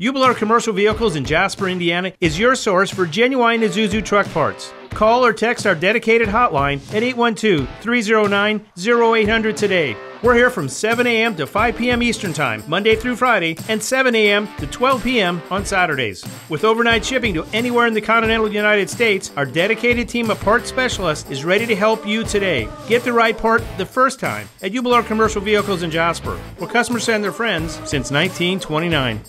Uebelhor Commercial Vehicles in Jasper, Indiana is your source for genuine Isuzu truck parts. Call or text our dedicated hotline at 812 309 0800 today. We're here from 7 a.m. to 5 p.m. Eastern Time, Monday through Friday, and 7 a.m. to 12 p.m. on Saturdays. With overnight shipping to anywhere in the continental United States, our dedicated team of part specialists is ready to help you today. Get the right part the first time at Uebelhor Commercial Vehicles in Jasper, where customers and their friends since 1929.